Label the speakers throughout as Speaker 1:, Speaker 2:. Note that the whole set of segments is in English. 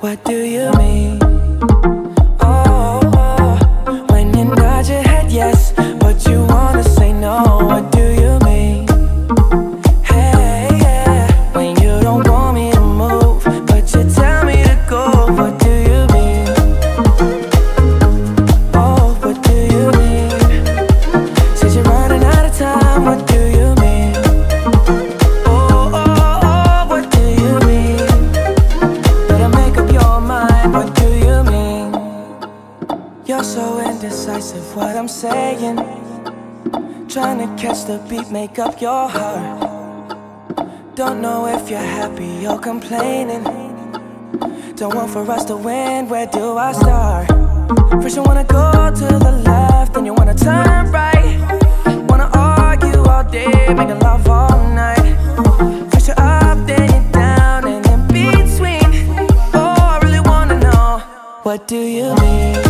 Speaker 1: What do you mean? Oh, oh, when you nod your head yes, indecisive. What I'm saying. Trying to catch the beat, make up your heart. Don't know if you're happy or complaining. Don't want for us to win, where do I start? First you wanna go to the left, then you wanna turn right Wanna argue all day, making love all night First you're up, then you're down, and in between Oh, I really wanna know, what do you mean?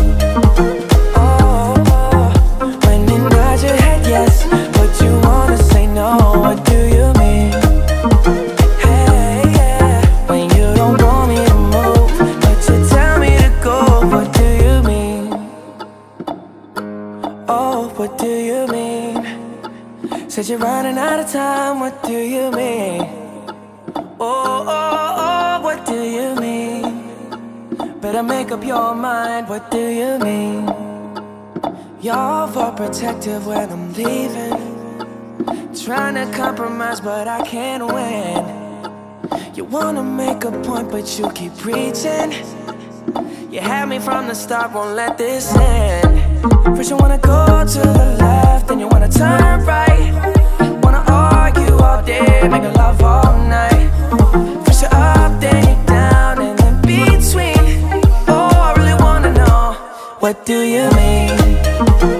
Speaker 1: What do you mean? Said you're running out of time, what do you mean? Oh, oh, oh, what do you mean? Better make up your mind, what do you mean? You're protective when I'm leaving. Trying to compromise, but I can't win. You wanna make a point, but you keep preaching. You had me from the start, won't let this end. First, you wanna go to the left, then you wanna turn right. Wanna argue all day, making love all night. First, you're up, then you're down, and in between. Oh, I really wanna know, what do you mean?